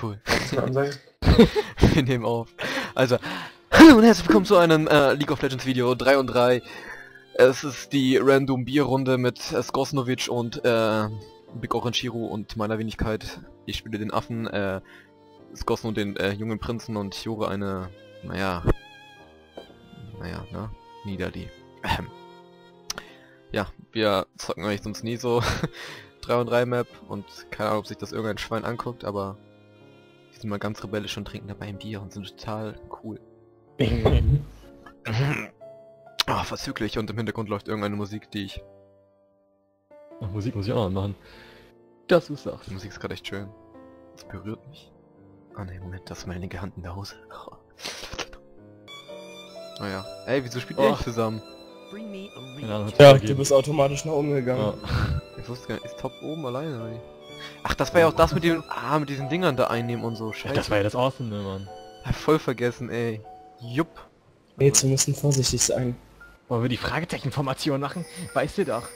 Cool. Wir nehmen auf. Also, hallo und herzlich willkommen zu einem äh, League of Legends Video 3 und 3. Es ist die Random Bierrunde mit äh, Skosnovic und äh, Big Orange Hero und meiner Wenigkeit. Ich spiele den Affen, äh, Skosno den äh, jungen Prinzen und Jure eine, naja, naja, ne? Niederli. Ähm. Ja, wir zocken eigentlich sonst nie so 3 und 3 Map und keine Ahnung, ob sich das irgendein Schwein anguckt, aber die sind mal ganz rebellisch und trinken dabei ein Bier und sind total cool. Ah, verzüglich und im Hintergrund läuft irgendeine Musik, die ich... Ach, Musik muss ich auch noch machen. Das du sagst. Die Musik ist gerade echt schön. Das berührt mich. Ah ne, Moment, das ist meine linke Hand in der Hose. Naja. Ey, wieso spielt ihr Oh. nicht zusammen? Ja, vergeben. du bist automatisch nach oben gegangen. Ja. Ich wusste gar nicht, ist Top oben alleine oder? Ach, das war ja auch das mit dem... Ah, mit diesen Dingern da einnehmen und so. Ja, Scheiße. das war ja das Awesome, Mann. Hab voll vergessen, ey. Jupp. Jetzt, wir müssen vorsichtig sein. Wollen wir die Fragezeichenformation machen? Weißt du doch.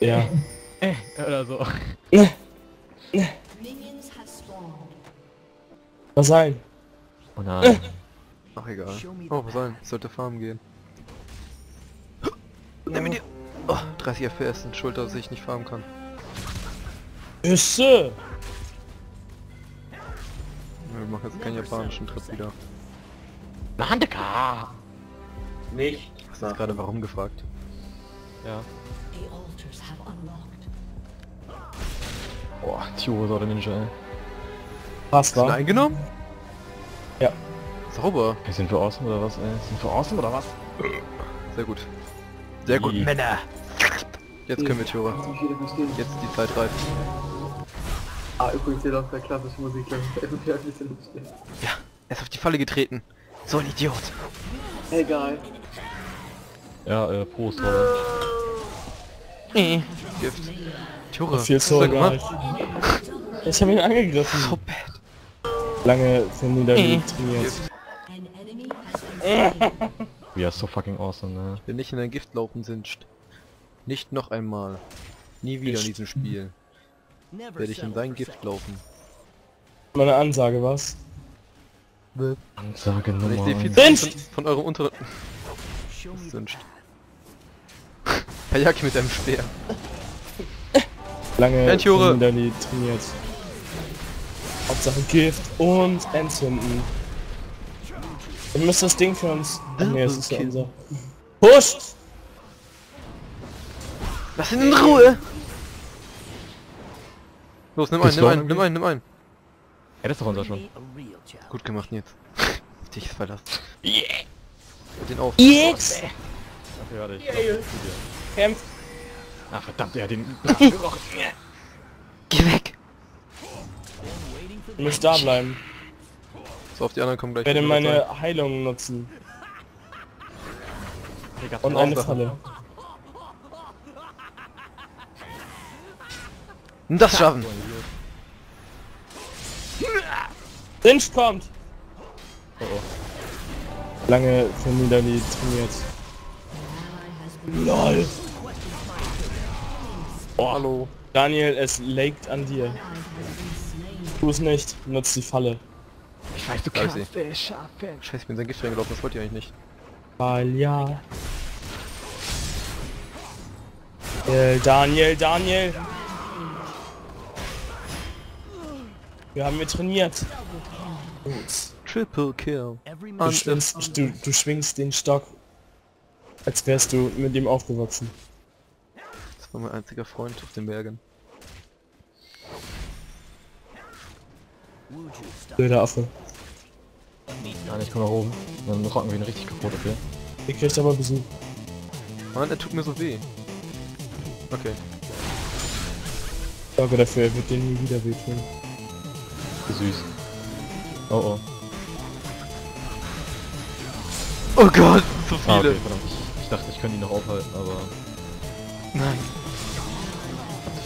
Ja. Äh, oder so. Minions have spawned. Was sein? Oh nein. Ach egal. Oh, was? Ich sollte farmen gehen. Nimm ihn dir. Oh, 30 FPS sind schuld, dass ich nicht farmen kann. Üsse! Wir machen jetzt keinen japanischen Trip wieder. Nandeka! Nicht. Hast du gerade warum gefragt? Ja. Boah, Tio ist auch der Ninja, ey. Was war? eingenommen? Ja. Sauber. Ey, Sind wir awesome oder was, ey? Sind wir awesome oder was? Sehr gut. Sehr gut. Männer. Jetzt können wir Tore. Jetzt die Zeit reift. Ah, übrigens, hier läuft der klassische Musik. Ja, er ist auf die Falle getreten. So ein Idiot. Egal. Ja, äh, Prost, oder? Äh. Gift. Viel was hast du egal. gemacht? Ich habe ihn angegriffen. So bad. Lange für Niederlage Äh. trainiert. An enemy has been slain. We are so fucking awesome, ne? Wenn nicht in ein Gift laufen sind. Nicht noch einmal. Nie wieder in diesem Spiel. Werde ich in sein Gift laufen. Meine Ansage, was? Ansage ich Nummer sehe viel eins. zu viel von, von eurem unteren... Wünscht. Hayaki mit einem Speer. Lange für Niederlage trainiert. Hauptsache Gift und entzünden. Wir müssen das Ding für uns... Ach nee, es ist ja unser... Push! Lass ihn in Ruhe! Los, nimm einen, nimm einen, nimm einen, nimm einen. Ja, das ist doch unser schon. Gut gemacht, Nils. Dich verlassen. Yeah! Den auf. X! Okay, warte, ich glaub, Kämpf! Ah, verdammt, er hat den... Geh weg! Du musst da bleiben. So, auf die anderen kommen gleich. Ich werde meine Heilung nutzen. Und eine Falle. Das schaffen! Sinch kommt! Oh, oh. Lange für Niederli trainiert. LOL! Oh, hallo. Daniel, es legt an dir. Tu es nicht, nutz die Falle. Ich weiß, du kannst es schaffen. Scheiße, ich bin in sein Gift reingelaufen, das wollte ich eigentlich nicht. Weil ja. Daniel, Daniel, Daniel! Wir haben wir trainiert. Gut. Triple Kill. Du schwingst, du, du schwingst den Stock, als wärst du mit ihm aufgewachsen. Das war mein einziger Freund auf den Bergen. Blöder Affe. Nein, ich komm nach oben. Dann rocken wir ihn richtig kaputt, okay? Ihr kriegt aber Besuch. Mann, er tut mir so weh. Okay. Sorge dafür, er wird dir nie wieder wehtun. Süß. Oh oh. Oh Gott, so Ah, viele. okay, verdammt. Ich, ich dachte, ich könnte ihn noch aufhalten, aber... Nein.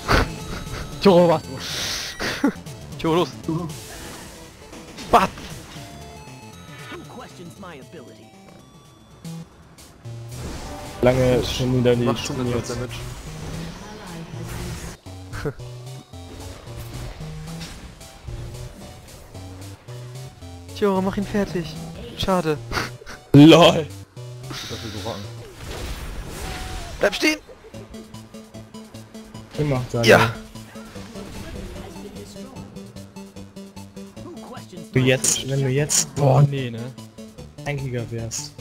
Toro, was? los. Bat! Lange für Niederli Mach schon Damage. Tjora, mach ihn fertig. Schade. LOL. Bleib stehen! Immer da. Ja! Du jetzt, wenn du jetzt Boah, nee, ne? tankiger wärst.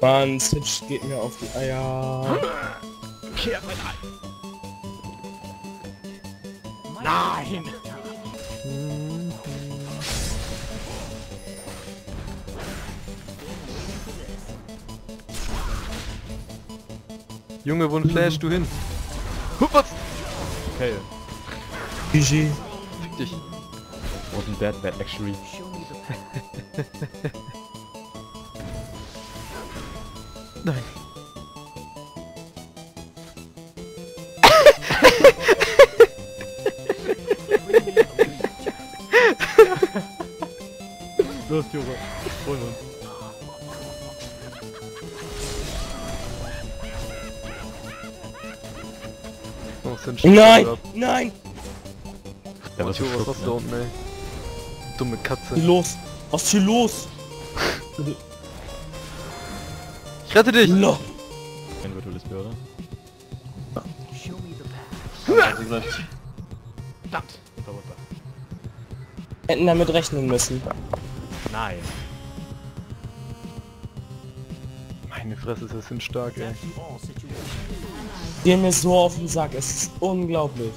Mann, Switch geht mir auf die Eier. Nein! Junge, wo flash du hin? Huppatz! Okay. GG. Fick dich. Wasn't that bad actually. Nein. Los, Jura. Wir uns. Sind Nein! Nein! Ja, was was hast du da ne? unten, ey? Dumme Katze. Was ist los? Was ist hier los? Ich rette dich! LOL. Kein virtuelles Bier, oder? Verdammt! Hätten damit rechnen müssen. Nein. Meine Fresse, das sind stark, ey. Gehen mir so auf den Sack, es ist unglaublich.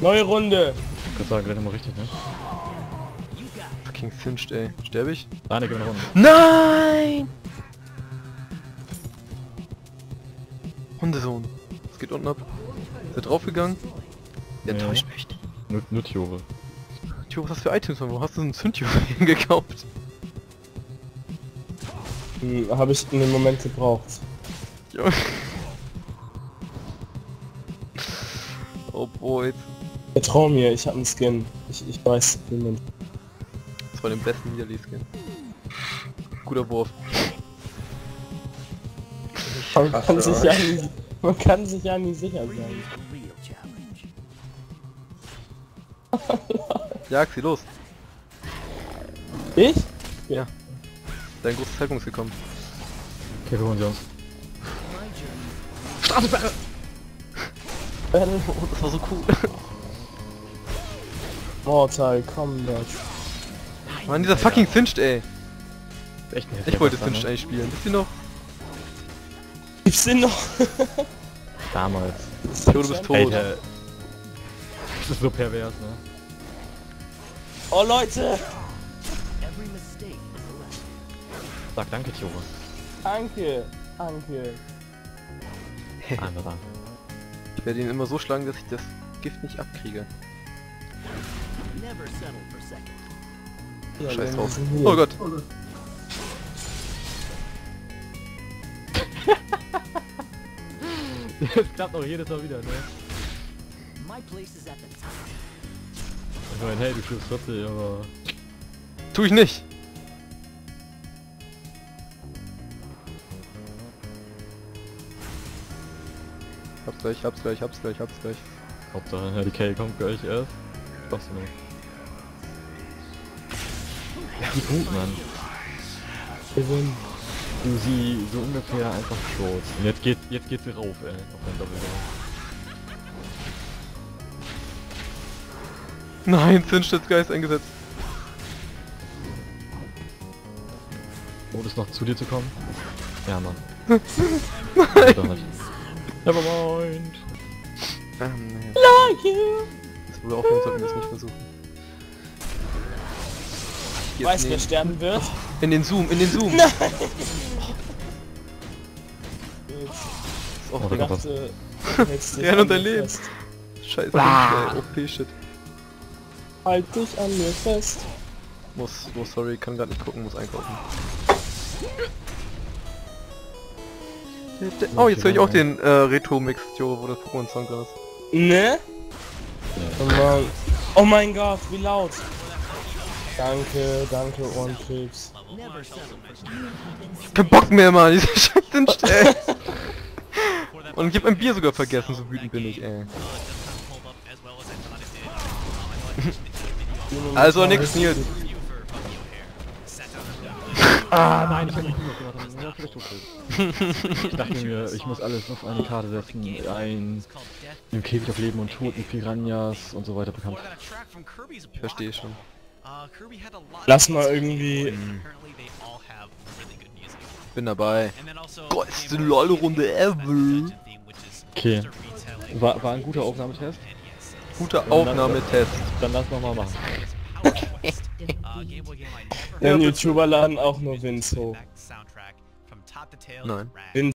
Neue Runde. Ich kann sagen, gleich nochmal richtig, ne? Fucking Singed, ey. Sterbe ich? Ah, ne, gehen wir nach unten. Nein! Hundesohn. Was geht unten ab? Ist er draufgegangen? Der Nee. enttäuscht mich. Nur, nur Tjore. Tjo, was hast du für Items? Wo hast du so einen Zündjuwelen gekauft? Hm, habe ich in dem Moment gebraucht. Junge. Oh boy. Vertrau mir, ich habe einen Skin. Ich, ich weiß, wie man. Das war den besten Niederlee-Skin. Guter Wurf. Man kann, Ach, sich ja. ja nie, man kann sich ja nie sicher sein. Jag sie, los. Ich? Dein großer Zeitpunkt ist gekommen. Okay, wir holen sie uns. Oh, das war so cool. Mortal Kombat. Mann, dieser fucking Singed, ey. Echt nicht. Ich wollte Singed eigentlich spielen. Wisst ihr noch? Gibt's den noch? Damals. Jo, du bist tot. Alter. Das ist so pervers, ne? Oh Leute! Sag danke, Tjore. Danke! Danke! Da. Ich werde ihn immer so schlagen, dass ich das Gift nicht abkriege. Ja, Scheiß drauf. sind hier. Oh Gott. Das klappt auch jedes Mal wieder, ne? Ich meine, hey, du stirbst trotzdem, aber... Tu ich nicht. Hab's gleich, hab's gleich, hab's gleich, hab's gleich. Hauptsache, ja, die K kommt gleich erst. Spaß du noch. Ja, wie gut, Mann. Gewinn. Du sie so ungefähr einfach tot. Und jetzt geht, jetzt geht sie rauf, ey, auf dein Doppelgang. Nein, Zinschutzgeist eingesetzt. Oh, das noch zu dir zu kommen? Ja, Mann. Nein. Nevermind. Ähm, naja. Like you! Jetzt wo wir aufhören, sollten wir das nicht versuchen. Jetzt Weißt wer sterben wird? In den Zoom, in den Zoom! Nein! Ist auch Oh, Ich da wieder kommt was. dachte, du hältst dich Renn an und dein Leben. fest. Scheiße, Ah. OP-Shit. Halt dich an mir fest. Muss, oh sorry, kann grad nicht gucken, muss einkaufen. Oh, jetzt höre ich auch den äh, Retro-Mix, Jo, wo der Pokémon-Song ist. Ne? Oh Mann. Oh mein Gott, wie laut. Danke, danke, Ohrenkrebs. Kein Bock mehr, Mann, diese Scheiße ey. Und ich hab ein Bier sogar vergessen, so wütend bin ich, ey. Also nix, Nils. Ah, nein, ich dachte mir, ich muss alles auf eine Karte setzen. Ein im Käfig auf Leben und Tod mit Piranhas und so weiter bekannt. Ich verstehe schon. Lass mal irgendwie... Bin dabei. Geilste LOL-Runde ever. Okay. War, war ein guter Aufnahmetest. Guter Aufnahmetest. Dann lass noch mal machen. Den YouTuber laden auch nur Wins hoch. Nein. Wins